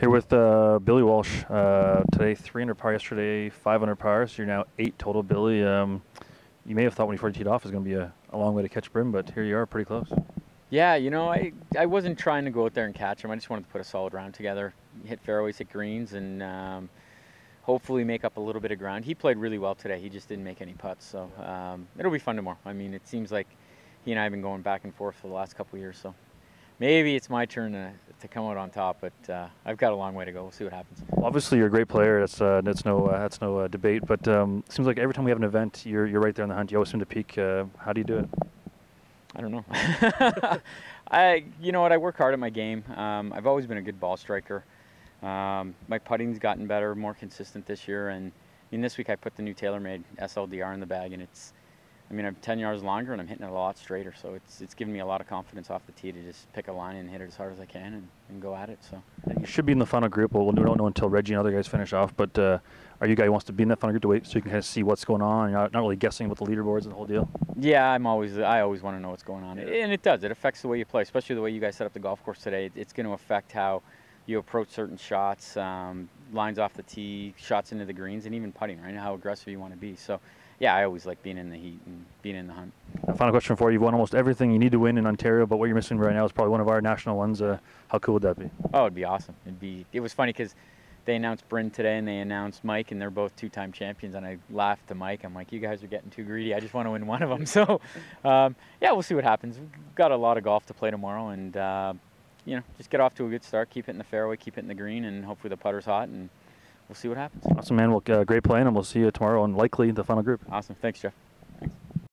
Here with uh, Billy Walsh. Uh, today, 300 par. Yesterday, 500 par. So you're now eight total. Billy, um, you may have thought when you first teed off it was going to be a, a, long way to catch Bryn, but here you are, pretty close. Yeah, you know, I I wasn't trying to go out there and catch him. I just wanted to put a solid round together, hit fairways, hit greens, and um, hopefully make up a little bit of ground. He played really well today. He just didn't make any putts, so um, it'll be fun tomorrow. I mean, it seems like he and I have been going back and forth for the last couple years, so maybe it's my turn to, to come out on top, but uh, I've got a long way to go. We'll see what happens. Well, obviously, you're a great player. That's uh, that's no uh, that's no uh, debate. But um, it seems like every time we have an event, you're you're right there in the hunt. You always seem to peak. Uh, how do you do it? I don't know. I you know what? I work hard at my game. Um, I've always been a good ball striker. Um, my putting's gotten better, more consistent this year, and I mean this week I put the new TaylorMade SLDR in the bag, and it's I mean, I'm 10 yards longer and I'm hitting it a lot straighter. So it's it's giving me a lot of confidence off the tee to just pick a line and hit it as hard as I can and, and go at it. So you should be in the final group. Well, we don't know until Reggie and other guys finish off. But uh, are you guy who wants to be in that final group to wait so you can kind of see what's going on? You're not, not really guessing about the leaderboards and the whole deal. Yeah, I'm always I always want to know what's going on, and it does. It affects the way you play, especially the way you guys set up the golf course today. It's going to affect how you approach certain shots, um, lines off the tee, shots into the greens, and even putting. Right, how aggressive you want to be. So yeah, I always like being in the heat and being in the hunt. Final question for you. You've won almost everything you need to win in Ontario, but what you're missing right now is probably one of our national ones. Uh, how cool would that be? Oh, it'd be awesome. It'd be. It was funny because they announced Bryn today and they announced Mike, and they're both two-time champions. And I laughed to Mike. I'm like, you guys are getting too greedy. I just want to win one of them. So, um, yeah, we'll see what happens. We've got a lot of golf to play tomorrow, and uh, you know, just get off to a good start. Keep it in the fairway, keep it in the green, and hopefully the putter's hot and we'll see what happens. Awesome, man. Well, uh, great playing, and we'll see you tomorrow and likely the final group. Awesome. Thanks, Jeff.